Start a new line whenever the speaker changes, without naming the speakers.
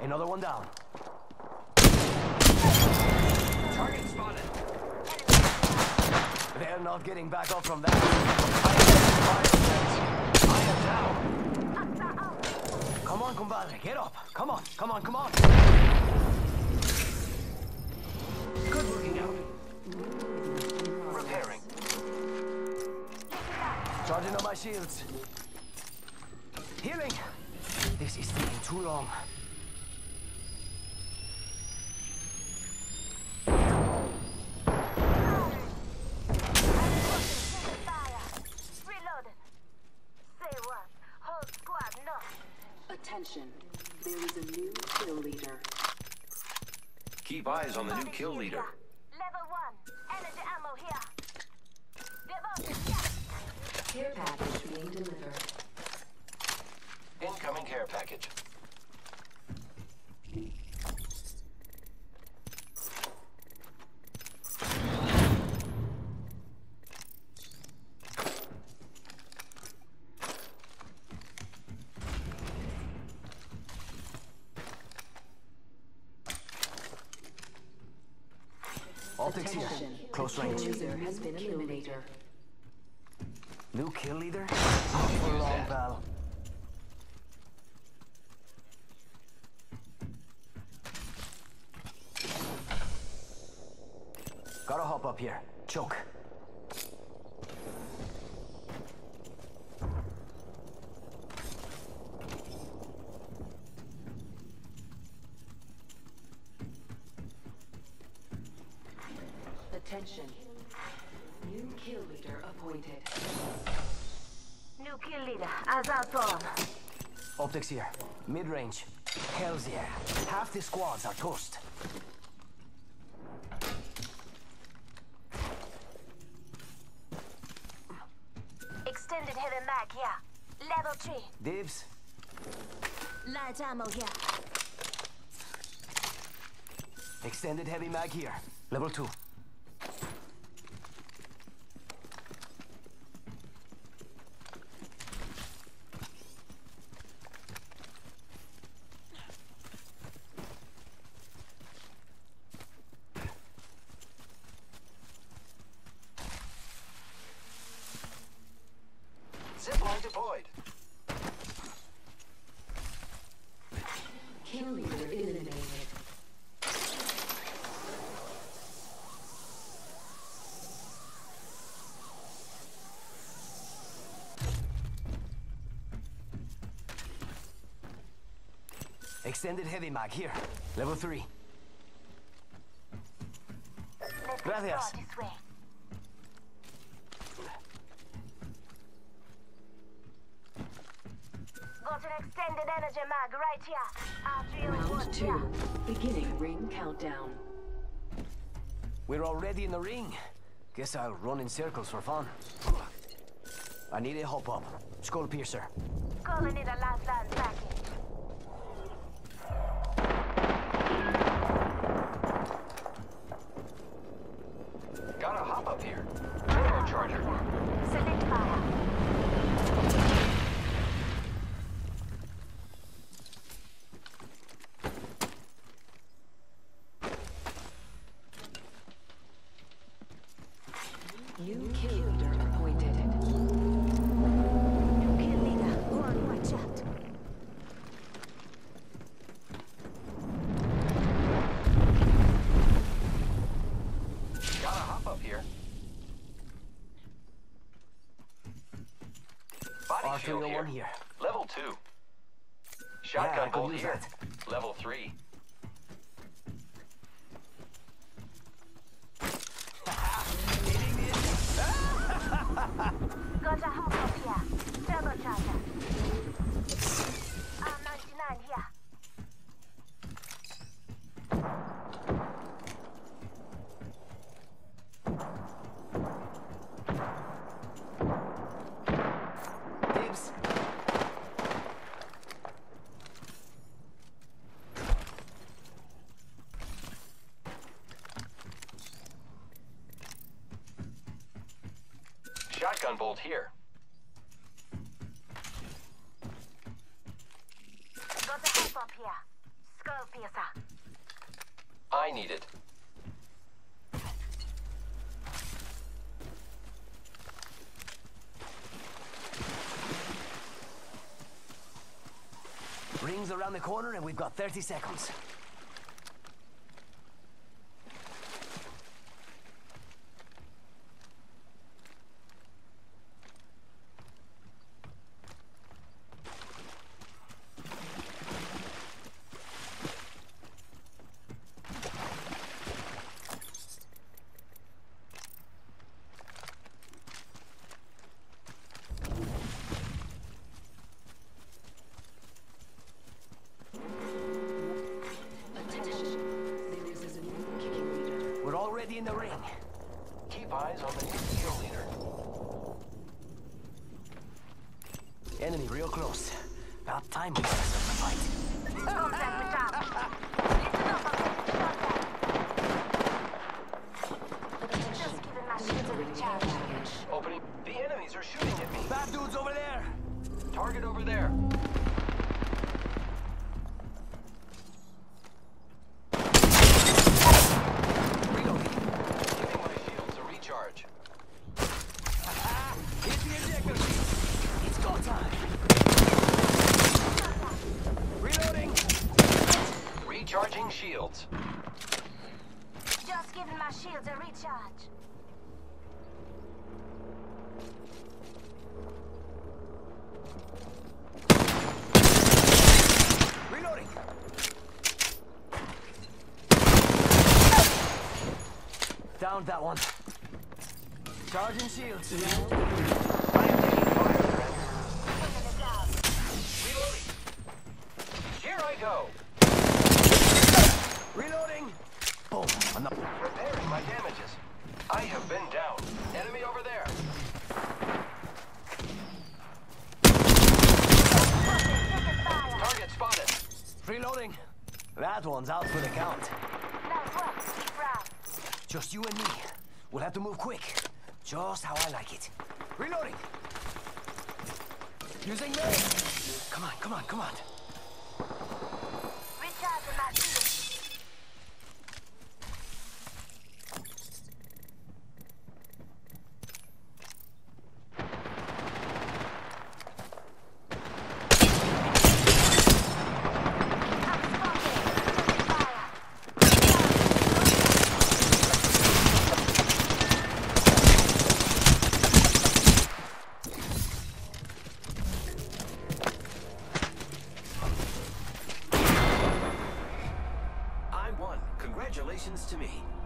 Another one down.
Target spotted.
They're not getting back up from that. I am down. Come on, compadre, get up. Come on, come on, come on.
Good looking out.
Repairing. Charging on my shields. Healing. This is taking too long.
Attention, there is a new kill leader.
Keep eyes on the new kill leader.
Level one. Energy ammo here. Devoted.
Care package being delivered.
Incoming care package.
Optics here. Close
kill
range.
leader has been eliminated.
New kill leader? Not for long, pal. Gotta hop up here. Choke.
Attention, new kill leader appointed.
New kill leader. Azad on.
Optics here. Mid-range. Hells yeah. Half the squads are toast.
Extended heavy mag here. Level three.
Dibs.
Light ammo here.
Extended heavy mag here. Level 2.
Zipline deployed.
Kill leader eliminated.
Extended heavy mag here. Level 3.
Let's
Gracias.
go this way. Got an extended energy mag right here. After you
Round two,
here.
beginning ring countdown.
We're already in the ring. Guess I'll run in circles for fun. I need a hop up. Skull piercer.
Calling it a last land package.
R301
here.
here.
Level 2. Shotgun
could
bolt here.
that.
Level 3. Shotgun bolt here.
Got a hop up here. Skull piercer.
I need it.
Rings around the corner and we've got 30 seconds.
Attention. This is a new kill leader.
We're already in the ring.
Keep eyes on the new leader.
Enemy real close. About time we started the fight.
Contact with Tom. Listen up, I'm getting shot at. Just giving my shield a recharge.
Package.
Opening. The enemies are shooting at me.
Bad dudes over there.
Target over there.
Reloading.
Giving my shields a recharge.
Hit the ejector seat. It's go time. Reloading.
Recharging shields.
Just giving my shields a recharge.
Reloading. Down that one. Charging shields.
I am taking fire, friend. Reloading. Here I go.
Reloading. Boom. On the
Repairing my damages. I have been down. Enemy over there. Target spotted.
reloading. That one's out for the count.
Nice work. Keep round.
Just you and me. We'll have to move quick. Just how I like it. Reloading. Using me. Come on, come on, come on.
Recharging my shield. I'm spotted. Taking fire.
I won. Congratulations to me.